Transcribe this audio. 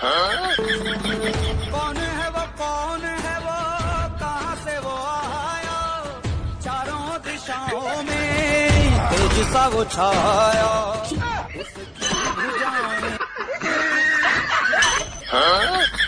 हाँ? कौन है वो, कौन है वो, कहाँ से वो आया चारों दिशाओं में तेज सा वो छाया हाँ?